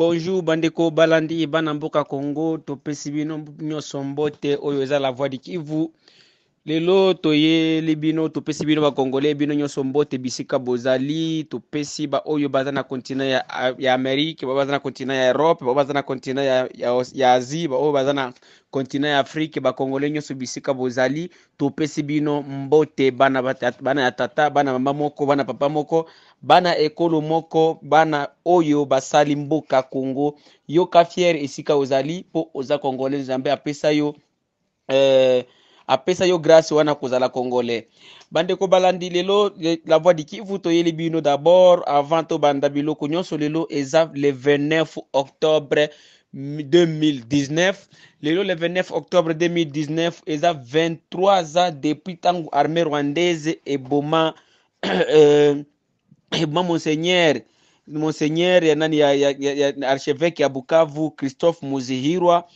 bonjour bandeko balandi bana mboka congo. Topesi bino nyonso mbote oyo eza la voix du kivu lelo toyeli bino topesi bino bakongole bino nyonso mbote bisika bozali topesi baoyo baza na continent ya, ya amerike bao baza na continent ya europe bao baza na continent ya, ya, ya asie baoyo baza na continent ya afrike bakongole nyonso bisika bozali topesi bino mbote bana, bana ya tata bana mama moko bana papa moko bana ekolo moko bana oyo basali mboka congo. Yoka fiere esika ozali mpo oza congolais nzambe apesa yo eh, apesa yo grâce wana kozala congolais bandeko balandi lelo la voix du kivu toyeli bino d'abord. Avant tobanda biloko nyonso lelo eza le 29 octobre 2019 lelo le 29 octobre 2019 eza 23 ans depuis ntango armée rwandaise eboma euh, eboma monseigneur. Monseigneur ya nani ya, ya, ya, ya archevêque ya christophe muzihirwa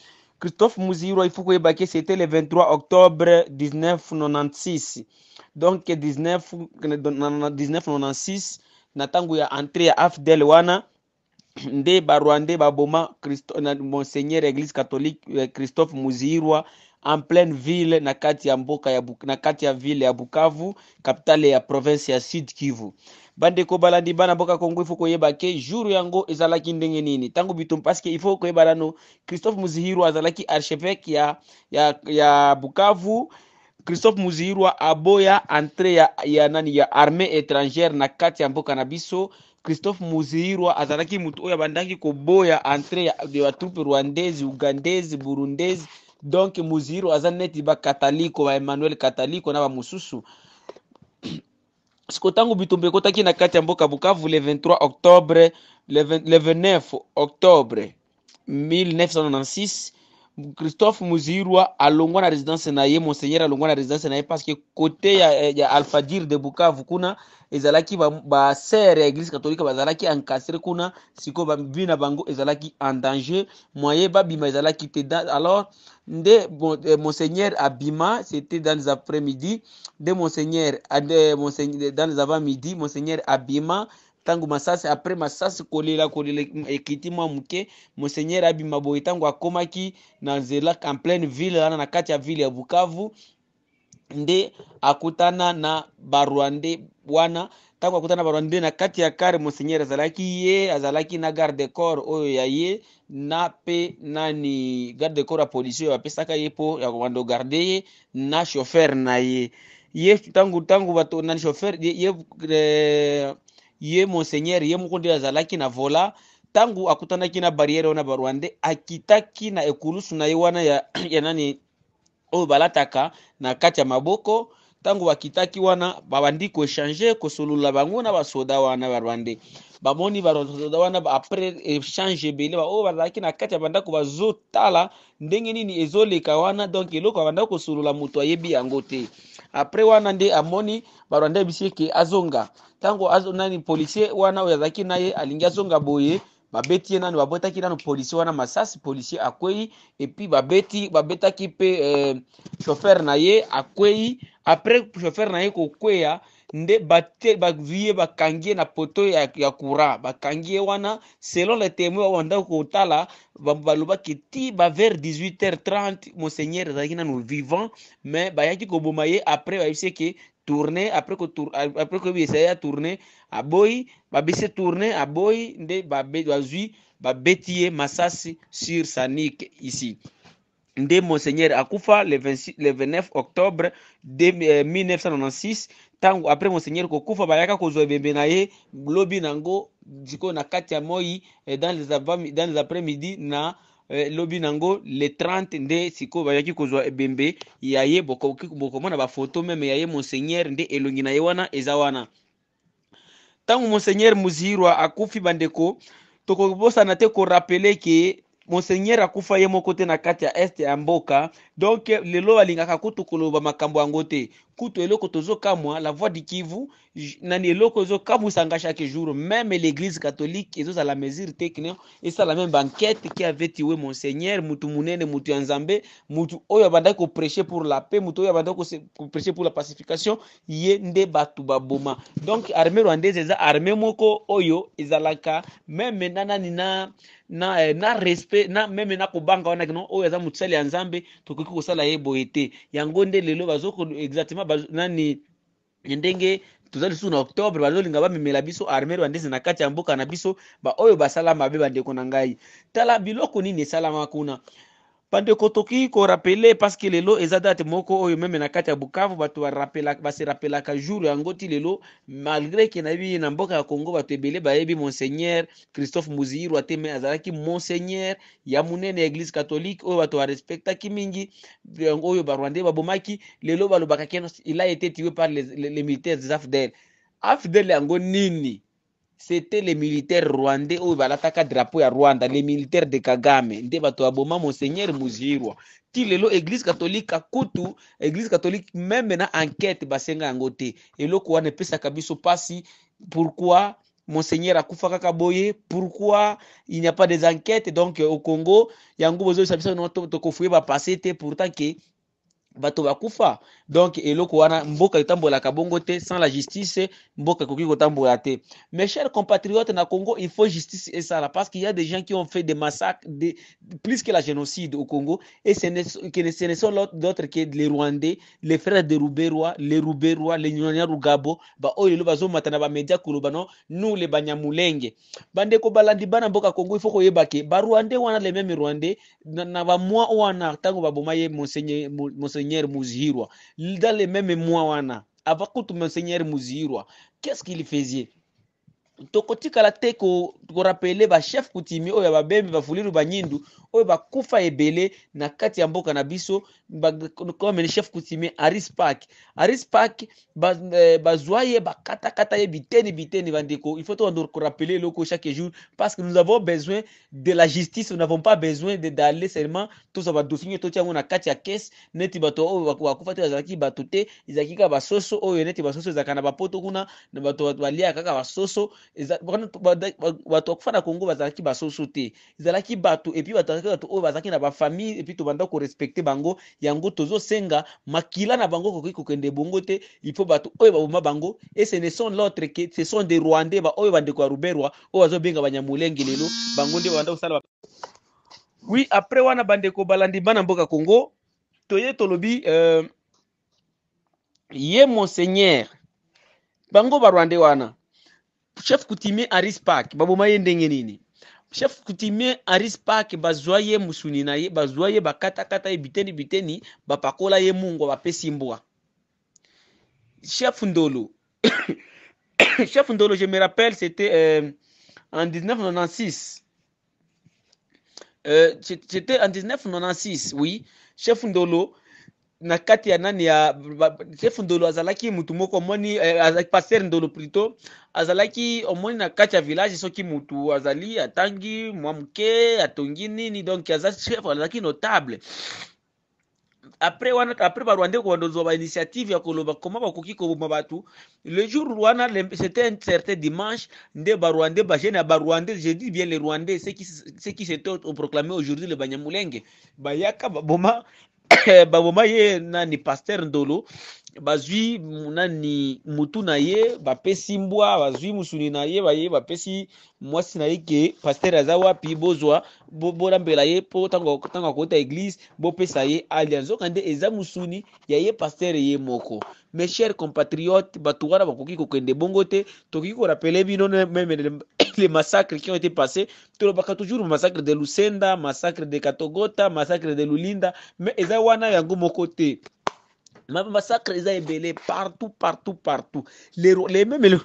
Christophe faut que que c'était le 23 octobre 1996. Donc 19, 1996 na tangu ya entrée ya AFDEL wana nde barwande baboma monseigneur église catholique Christophe Muzirwa en pleine ville na kati ya mboka ya na kati ya ville ya Bukavu capitale ya province ya Sud Kivu bandeko balandi bana mboka kongo ifo koyeba ke jour yango ezalaki ndenge nini? Ntango bitum parceke ifo koyeba nano. Christophe muzihirwa azalaki archevêque ya, ya, ya bukavu. Christophe muzihirwa aboya entre ya, ya nani ya armée étrangère na kati ya mboka na biso. Christophe muzihirwa azalaki motu oyo abandaki koboya entre ya, ya troupe rwandaise ugandaise burundaise. Donc muzihirwa aza neti bakataliko ba emmanuel kataliko na bamosusu siko ntango bitumba ekotaki na kati ya mboka bukavu le 23 octobre le, 20, le 29 octobre 1996 christophe muzirwa alongwa na résidence na ye monseigneur alongwa na résidence na ye parce que côté ya, ya alfadir de bukavu kuna ezalaki basere ya église catholique bazalaki encastre kuna sikoyo bavi na bango ezalaki en danger. Moyen babima ezalaki te alors nde eh, monseigneur abima c'était dans les après-midi nde monseigneur, monseigneur dans les avant-midi monseigneur abima ntango masasi après masasi kolela kolela ekiti mwa muke monseigneur abima boye ntango akomaki na nzela en pleine ville wana na kati ya ville ya bukavu nde akutana na barwande wana. Ntango akutana na barwande na kati ya kare monseigneur azalaki ye azalaki na garde corps oyo ya ye na pe nani garde corps ya polisi oyo bapesaka ye mpo ya komanda garde ye na chauffeur na ye. Ye ntango ntango bato nani chauffeur ye, ye, eh, ye monseigneur ye moko nde azalaki na vola ntango akutanaki na barriere wana barwande akitaki na ekulusu na ye wana ya, ya nani oyo balataka na kati ya maboko ntango bakitaki wana babandi koechange kosolola bango na basoda wana barwande bamoni basoda wana apres échange ebele baoyo bazalaki na kati ya bandako bazotala ndenge nini ezoleka wana donk eloko babandaki kosolola moto ayebi yango te. Apres wana nde amoni barwande abisi eke azonga. Ntango nani policier wana oyo azalaki naye alingi azonga boye babeti ye nano babotaki nano policier wana masasi policier akwei epuis babeti babetaki mpe eh, chauffeur na ye akwei. Après chauffeur na ye kokweya nde bate bavie bakangi ye na poto ya, ya courant. Bakangi ye wana selon le témoin oyo bandaki kotala balobaki ti ba vers 18h30 monseigneur azalaki nano vivant mais bayaki koboma ye. Après bayebisi eke tourne après ko tour, après ko essayé ya tourne aboyi babisi tourne aboyi nde bazwi babeti ye masasi sur sa nique ici. Nde monseigneur akufa le, 26, le 29 octobre de, eh, 1996 ntango après monseigneur kokufa bayaka kozwa ebembe na ye lobi moi dans les, dans les après-midi na lobi nango le 30 nde sikoyo bayaki kozwa ebembe ya ye bokomona bafoto meme ya ye monseigneur nde elongi na ye wana eza wana. Ntango monseigneur muzihirwa akufi bandeko tokobosana te korapele ke monseigneur akufa ye moko te na kati ya este ya mboka. Donk lelo balingaka kutu koloba makambo yango te kutu eloko tozokamwa la voix du kivu nani eloko ezokamwisanga chaque jour. Même l'église catholique ezozala mesure te kino esala même qui avait tué monseigneur mutu munene mutu ya nzambe mutu oyo abandaki koprêche pour la paix mutu oyo abandaki koprêche pour la pacification ye nde bato baboma donc armée rwandaise eza moko oyo ezalaka. Meme na nani na na, eh, na respect na meme na kobanga wana kino oyo aza mosali ya nzambe tokoki kosala ye boye te yango nde lelo bazoko bazo, nani ndenge tozali lisusu na octobre bazolinga bamemela biso armée rwandaise na kati ya mboka na biso baoyo basala mabe bandeko na ngai. Tala biloko nini esalama kuna bandeko tokoki korapele parce que lelo eza date moko oyo meme na kati ya bukavu bato baserapelaka jour yango ti lelo malgré ke nayebi na mboka ya congo bato ebele bayebi monseigneur christophe muziirwa te me azalaki monseigneur ya monene ya église catholique oyo bato barespectaki mingi. Oyo barwandais babomaki lelo balobaka keno il a été tué par les, les, les militaires des afdel afdel yango nini? C'était les militaires rwandais oyo balataka drapeau ya rwanda. Les militaires de kagame. Nde bato baboma monseigneur muzirwa. Ti lelo église catholique akutu église catholique meme na enquête basenga yango te. Eloko wana epesaka biso mpasi pourquoi monseigneur akufa kaka boye? Pourquoi il n'y a pas des enquêtes? Donc au congo yango bozoyisa biso no tokofuye bapasse te. Pourtant ke bato bakufa. Donc eloko wana mboka etambolaka bongo te sans la justice mboka ekoki kotambola te. Mes chers compatriotes na congo il faut justice esala parce qu'il y a des gens qui ont fait des massacres des, plus que la génocide au congo et ce ne, que ce ne sont d'autres que les rwandais les frères de ruberwa les ruberwa les nyanyarugabo baoyo lelo bazomata na bamedia koloba no nous les banyamulenge. Bandeko balandi bana mboka congo il faut koyeba ke barwandais wana les mêmes rwandais na, na bamwa wana ntango baboma ye monseigneur, monseigneur muzihirwa. Dans les mêmes mois wana avant kutu monseigneur muzihirwa qu'est-ce qu'il faisait? Tokotikala te korapele bachef coutumier oyo babembe bafuliru banyindu oyo bakufa ebele na kati ya mboka na biso comme chef coutumier aris park aris park bazwa ye bakatakata ye biteni biteni bandeko. Il faut to korapele eloko chaque jour parce que nous avons besoin de la justice nous n'avons pas besoin d'aller seulement tozwa badosie toti yango na kati ya kese neti bato oyo bakufa te bazalaki bato te ezalaki kaka basoso oyo neti basoso ezalaka na bapoto kuna na bato baliaka kaka basoso bato bakufa na bazalaki basoso te. Ezalaki bato epuis bato bato oyo bazalaki na bafamille epuis tobanda korespecte bango. Yango tozosenga makila na bango kokoki kokende bongo te. Il faut bato oyo baboma bango. Et ce ne sont l'autre que ce sont des rwandais ba oyo bandeko ya ruberwa oyo bazobenga banyamulenge lelo. Bango nde banda kosala oui après wana bandeko balandi bana mboka congo toye tolobi euh, ye monseigneur. Bango barwandais wana. Chef coutumier aris park baboma ye ndenge nini? Chef coutumier aris park bazwa ye musuni na ye bazwa biteni biteni bapakola ye mbwa chef ndolo chef ndolo je me rappelle c'était euh, en 1996 euh, c'était en 1996 oui. Chef ndolo na kati ya nani ya chef ndolo azalaki mutu moko omoni eh, paster ndolo plutôt azalaki omoni na kati ya village soki mutu azali atangi mwa moke atongi nini donc aza chef azalaki notable après wana après barwandais kobandozwa bainitiative ya koloba koma bakoki koboma bato le jour wana c'était un certain dimanche nde barwandais bagene ya barwandais je dis bien les rwandais ceux qui s'étaient proclamé aujourd'hui le banyamulenge bayaka baboma baboma ye nani paster ndolo bazwi nani mutu na ye bapesi mbwa bazwi musuni na ye baye bapesi mwasi na ye ke paster aza wapi bozwa bolambela ye mpo ntango akota eglise bopesa ye alia. Nzoka nde eza musuni ya ye paster ye moko. Mes chers compatriotes bato wana bakoki kokende bongo te tokoki korapele bino meme les massacres qui ont été passés. Tolobaka toujours massacre de lusenda massacre de katogota massacre de lulinda. Mais eza wana yango moko te massacre partout partout partout. Les, les mêmes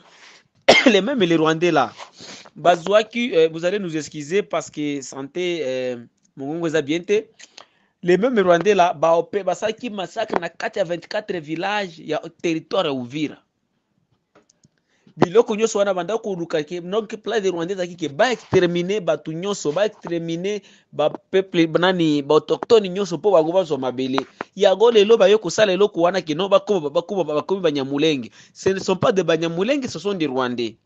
les, mêmes les rwandais là. Bazwaki euh, vous allez nous excuser parce que santé euh, bien les mêmes rwandais là baope basalaki massacre na kati ya 24 village ya territoire ya uvira biloko nyonso wana banda koluka ke donc plan de rwanda ezalaki ke baextermine bato nyonso baextermine bapeuple nani baautochtone nyonso mpo bango bazwa mabele. Yango lelo baye kosala eloko wana ke no bakoma bakomi banyamulenge. Ce ne sont pas de banyamulenge ce sont des rwandais.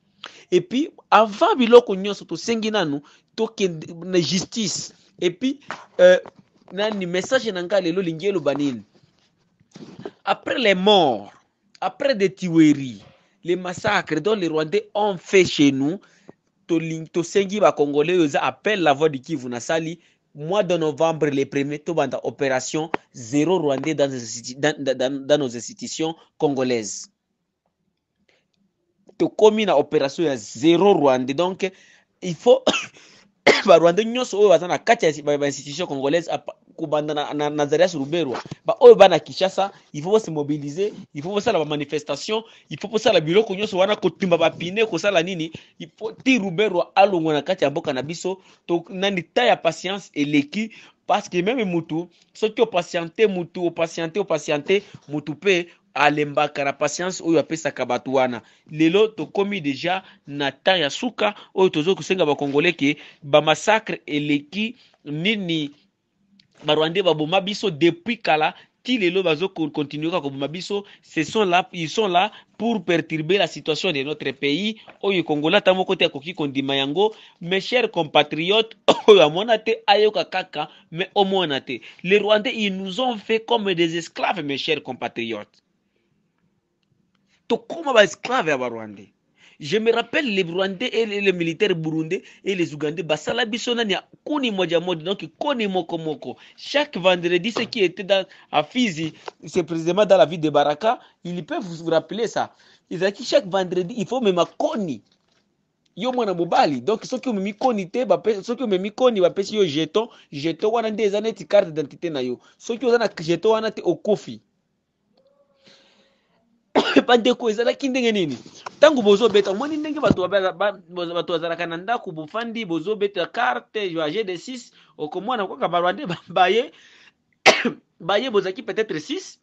Et puis avant biloko nyonso tosengi nanu tokende na justice. Et puis euh, nani message na ngai lelo lingi eloba nini après les morts après des tueries les massacres dont les rwandais ont fait chez nous. Tosengi bacongolais oyo eza appel la voix du kivu nasali. Mois de novembre le premier tobanda opération zéro rwandais dans, nos institutions congolaises. Tokomi na opération zéro rwandais. Donc il faut barwandais nyonso oyo baza na kati ya bainstitution congolaise kobanda na, na nazarias ruberwa. Baoyo bana kinshasa il faut bose mobiliser il faut bosala bamanifestation il faut bosala biloko nyonso wana kotumba bapine kosala nini? Il faut ti ruberwa alongwa na kati ya mboka na biso. To nani ta ya patience eleki parce que meme mutu soki opatiente mutu opatiente opatiente mutu mpe alembaka na patience oyo apesaka bato wana. Lelo tokomi deja na temps ya suka oyo toza kosenga bakongole ke bamasacre eleki nini barwandais baboma biso depuis kala ti lelo bazokontinue kaka koboma biso ils sont là pour perturber la situation de notre pays. Oyo kongola ata moko te akoki kondima yango. Mes chers compatriotes oyo amona te ayoka kaka mais omona te. Les rwandais ils nous ont fait comme des esclaves mes chers compatriotes. Tokóma baesclave ya barwandais je me rappelle les rwandais et les, militaires burundais et les ougandais moja donc moko moko. Chaque vendredi ceux qui étaient dans à Fizi c'est précisément dans la ville de Baraka ils peuvent vous rappeler ça. Ezalaki chaque vendredi il faut mema koni. Yo mwana mobali. Donc soki omemi koni te soki omemi koni bapesi yo jeton jeton wana nde eza neti carte d'identité na yo. Soki oza na jeton wana te okofi bandeko ezalaki ndenge nini? Ntango bozobeta omoni ndenge bato bazalaka na ndako bofandi bozobeta carte ya g de 6 okomona kaka barwande baye baye bozalaki peut-être 6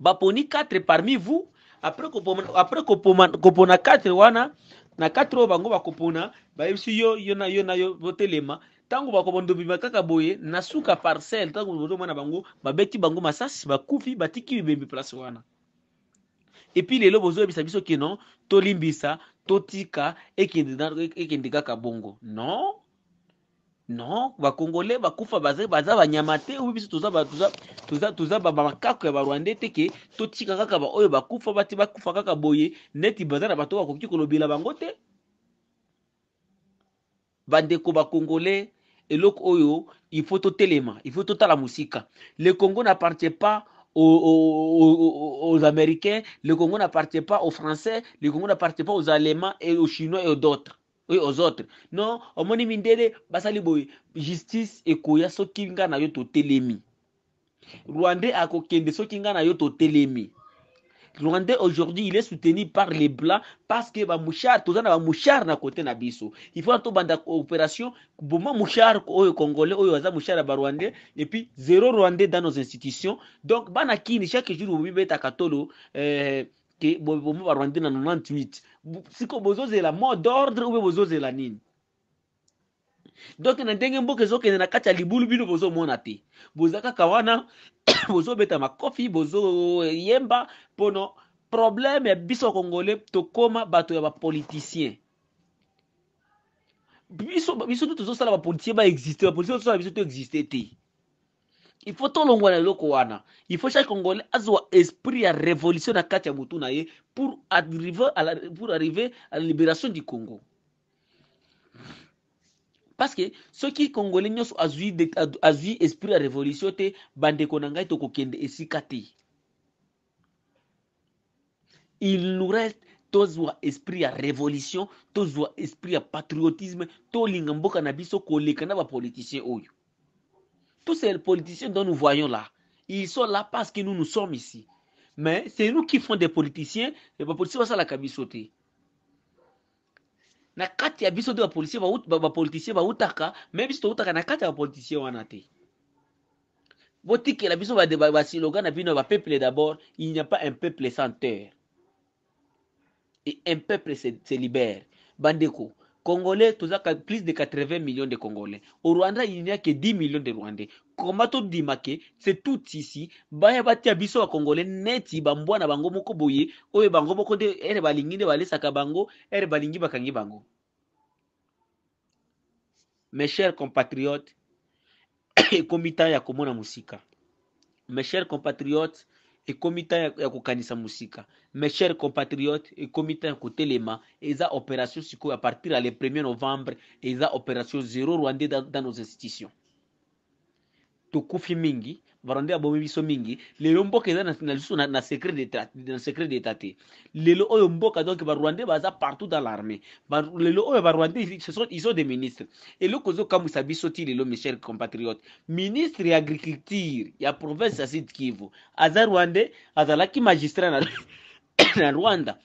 baponi 4 parmi vous après kopona 4 wana na 4 oyo bango bakopona bayebisi yo yo na yo na yo botelema. Ntango bakobondobima kaka boye na suka parcelle ntango bozomona bango babeti bango masasi bakufi batiki bibembi place wana epuis lelo bozoyebisa biso ke non tolimbisa totika ekende kaka bongo. Non. Non. Bakongole bakufa baza banyama te oyo biso toza bamakako ya barwande te ke totika kaka baoyo bakufa bati bakufa kaka boye. Neti baza na bato bakoki kolobela bango te. Bandeko bakongole eloko oyo faut totelema faut totala mosika. Le congo n'appartient pas aux, aux, aux, Américains, le Congo n'appartient pas aux Français, le Congo n'appartient pas aux Allemands et aux Chinois et aux autres. Oui, aux autres. Non, omoni mindele basali boy justice ekoya soki nga na yo totelemi. Rwandais akokende soki nga na. Rwandais aujourd'hui il est soutenu par les blancs parce que ba mouchard toza na ba na côté na biso. Il faut to banda opération boma mouchard oyo congolais oyo aza mouchard ba rwandais et puis zéro rwandais dans nos institutions. Donc bana kini chaque jour bobi beta katolo euh ke bomo ba rwandais na 98. Siko bozozela mot d'ordre ou bozozela nini? Donc na ndenge mboka ezokende na kati ya libulu bino bozomona te. Boza kaka wana bozobeta makofi bozoyemba mpono problème ya biso congolais tokóma bato ya bapoliticien. Biso to tozosala bapoliticien baexiste bapoliticien tozosala biso to existe te. Il faut tolongwa na eloko wana il faut chaque congolais azwa esprit ya révolution na kati ya motu na ye pour arriver à la, pour arriver à la libération du congo parce que soki congolais nyonso azwi, azwi esprit ya révolution te bandeko na ngai tokokende esika te. Il nous reste tozwa esprit ya révolution tozwa esprit ya patriotisme tolinga mboka na biso koleka na bapoliticien oyo. Tous ces politiciens dont nous voyons là ils sont là parce que nous nous sommes ici. Mais c'est nous qui font des politiciens bapoliticien basalaka biso te na kati ya biso nde bapoliticien bautaka me biso toutaka na kati ya bapoliticien wana te. Botikela biso basiloga na bino bapeuple d'abord il n'y a pas un peuple sans terre. Et un peuple se, se libère. Bandeko congolais toza plus de 80 millions de congolais. Au rwanda il n'y a que 10 millions de rwandais. Koma tondima ke c'est tout ici. Baya batia biso bacongolais neti bambwana bango moko boye. Oyo bango moko nde ere balingi nde balesaka bango ere balingi bakangi bango. Mes chers compatriotes ekomi ntan ya komona mosika. Mes chers compatriotes ekomi ntan ya, kokanisa mosika. Mes chers compatriotes ekomi ntan ya kotelema. Eza opération sikoyo à partir ya le 1er novembre. Eza opération zéro rwandais dans, dans nos institutions tokufi mingi barwandais babomi biso mingi. Lelo mboka eza na, lisusu na, na secret d'état te. Lelo oyo mboka donc barwandais baza partout dans l'armée. Lelo oyo barwandais sont des ministres. Eloko ezokamwisa biso ti lelo mes chers compatriotes. Ministre ya agriculture ya province ya sud kivu aza rwandais azalaki magistrat na, rwanda.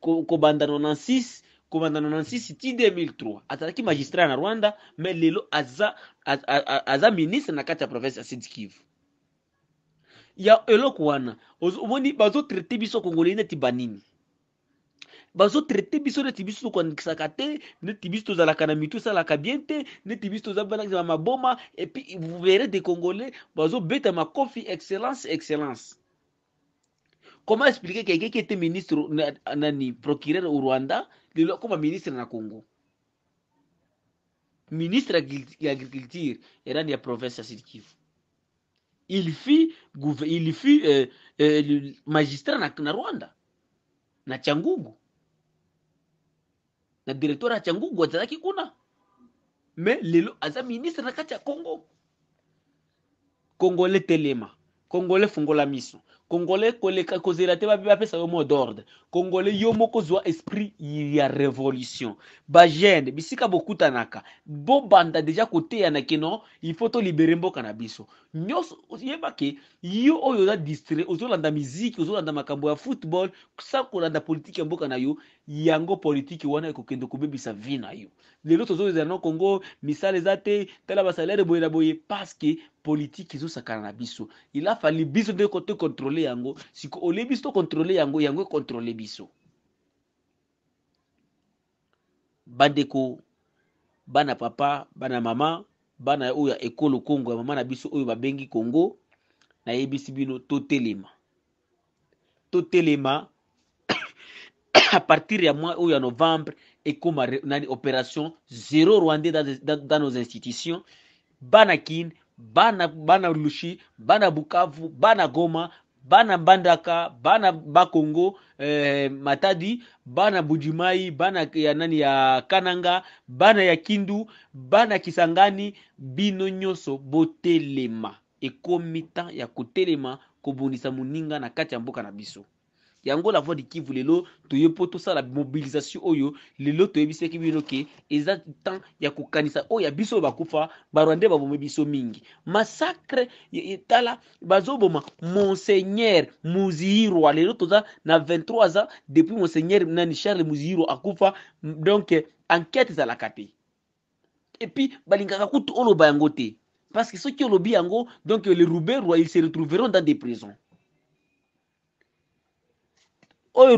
Kobanda 96 kobanda 96 ti 2003 azalaki magistrat na rwanda mais lelo aza, aza, aza ministre na kati ya province ya sud kivu. Ya eloko wana omoni bazotraite biso kongolei neti banini. Bazotraite biso neti biso tokandikisaka te neti biso tozalaka na mitu esalaka bien te neti biso tozabana maboma epuis vous verrez de congolais bazobeta makofi excellence excellence. Comment expliquer quelqu'un qui était ministre nani procureur au rwanda akoma ministre na congo ministre ya agriculture erani ya province ya sud kivu. Il fit il fit eh, eh, magistrat na, na rwanda. Na changugu. Na directeur ya changugu atazaki kuna me lelo aza ministre na kati ya congo. Congolais telema. Congolais fungola miso congolais koleka kozela te bapesa yo mot d'ordre. Congolais yo moko zwa esprit ya révolution. Bagene bisika bokutanaka bobanda deja koteyana ke non il faut tolibere mboka na biso. Nyonso yeba ke yo oyo oza distrait ozolanda miziki ozolanda makambo ya football sa kolanda politike ya mboka na yo yango politike wana ekokende kobebisa vi na yo. Lelo tozoezala na congo misala eza te tala basalaire boye na boye parce que politike ezosakana na biso. Il a fali biso nde tokontrole yango. Siko olie biso tokontrole yango yango ekontrole biso. Bandeko bana papa bana mama bana oyo ya ekolo kongo ya mama na biso oyo babengi kongo nayebisi bino totelema. Totelema à partir ya mois oyo ya novembre ekoma nani opération zéro rwandais dans nos institutions. Bana kine bana bana lushi bana bukavu bana goma bana mbandaka bana bakongo eh, matadi bana bujimai bana ya nani ya kananga bana ya kindu bana kisangani bino nyonso botelema. Ekomi temps ya kotelema kobundisa moninga na kati ya mboka na biso yango la voix du kivu lelo toye mpo tosala mobilisation oyo lelo toyebisaki bino ke eza temps ya kokanisa. Oyo ya biso oyo bakufa barwande baboma biso mingi. Massacre tala monseigneur muzihirwa lelo toza na 23 ans depuis monseigneur nani charles muzihirwa akufa. Donc enquête ezalaka te. Epuis balingaka kutu oloba yango te. Parce que soki olobi yango donc les rouberwa ils se retrouveront dans des prisons oyo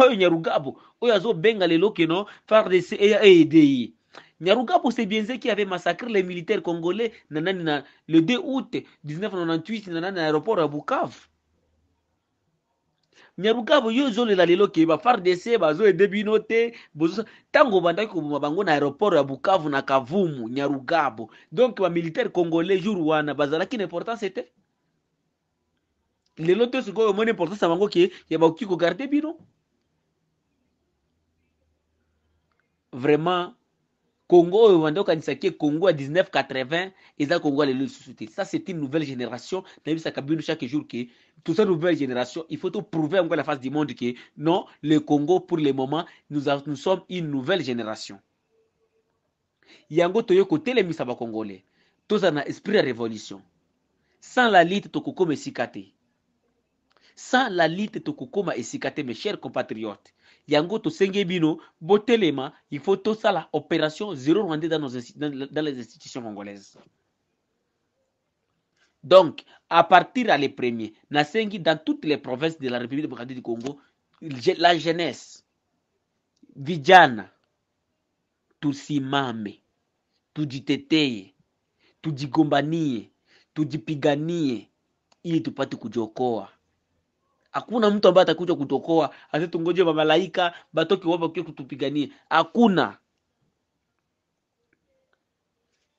oyo nyarugabo oyo azobenga lelo keno fardc eya eyede ye nyarugabo c'est bien qui avait massacré les militaires congolais na nani na le 2 août 1998 na nani na aéroport ya bukavu. Nyarugabo yo ezolela lelo ke bafardc bazoede bino te ntango bandaki koboma bango na aéroport ya bukavu na kavumu nyarugabo donc bamilitaire congolais jour wana bazalaki na importance te lelo to sikoyo omoni importance ya bango ke ya bakoki kogarde bino. Vraiment congo oyo banda okanisa ke congo ya 1980 eza congo ya lelo lisusu te. Ça c'est une nouvelle génération. Nayebisaka bino chaque jour ke tout ça nouvelle génération il faut prouver encore la face du monde que non le congo pour le moment nous, a, nous sommes une nouvelle génération. Yango toye kotelemisa bacongolais toza na esprit ya révolution. Sans la lutte tokokoma esika te sans la lutte tokokoma esika te mes chers compatriotes. Yango tosenge bino botelema il faut tosala opération zéro rwandais dans, nos, dans, dans les institutions congolaises donc à partir à les premiers nasengi dans toutes les provinces de la république démocratique du congo la jeunesse vijana tusimame tujiteteye tujigombanie tujipiganie ili tupate kujiokoa hakuna mtu ambaye atakuja kutokoa ati tungoje mamalaika batoke wapo wakie kutupigania. Hakuna.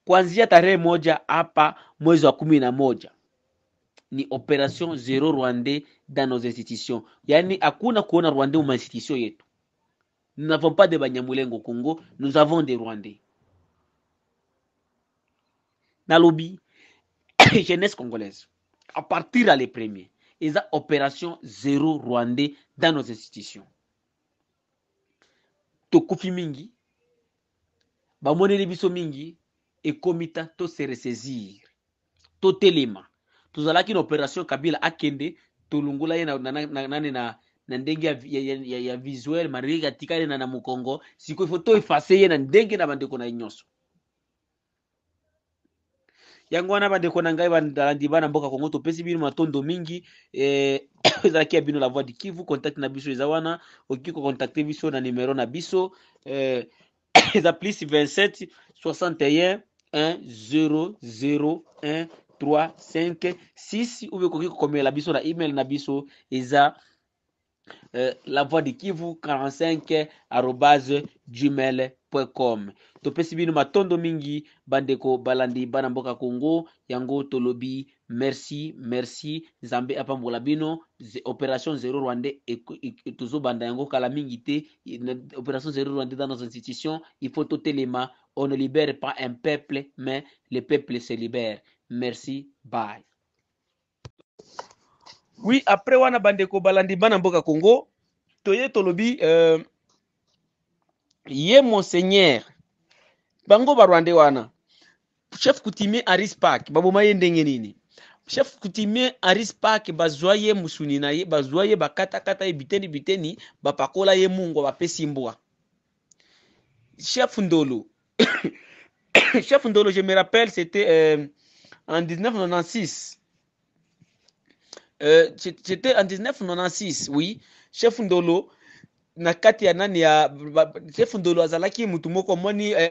Kuanzia tarehe moja hapa mwezi wa kumi na moja ni operation zero rwandais dans nos institutions. Yaani hakuna kuona rwandais mu institution yetu. Nous n'avons pas de banyamulengo congo nous avons des rwandais. Nalobi jeunesse congolaise à partir à les premier eza opération zero rwandais dans nos institutions. Tokufi mingi bamoneli biso mingi ekomi ta tose ressaisir totelema tozalaki na opération kabila akende tolungola ye na, na, na, nani na, na ndenge ya, ya, ya, ya visuel marike atikali na na mokongo. Sikoyo ifo toefase ye na ndenge na bandeko na ye yango wana bandeko na ngai balandi bana mboka kongo topesi bino matondo mingi. Eh, ezalaki ya la voix du kivu contact na biso eza wana. Okoki kocontacte biso na numero na biso. Eh, eza plus 27 61 1 0 0 1 3 5 6 ube okoki kokomela biso na email na biso eza euh, la voix du kivu 45 arobase gmail com. Topesi bino matondo mingi bandeko balandi bana mboka congo. Yango tolobi merci merci. Nzambe apambola bino. Opération zero rwandais eko- ek- tozobanda yango kala mingi te. Opération zero rwandais dans nos institutions il faut totelema. On ne libère pas un peuple mais le peuple se libère. Merci bye. Oui après wana bandeko balandi bana mboka congo toye tolobi euh, ye monseigneur. Bango barwande wana. Chef coutumier aris park baboma ye chef coutumier aris park bazwa ye musuni na ye bazwa ye bakatakata biteni biteni bapakola ye mbwa. Chef ndolo. Chef ndolo je me rappelle c'était euh, en 1996 euh, c'était en 1996 oui. Chef ndolo na kati ya nani ya chef ndolo azalaki mutu moko eh,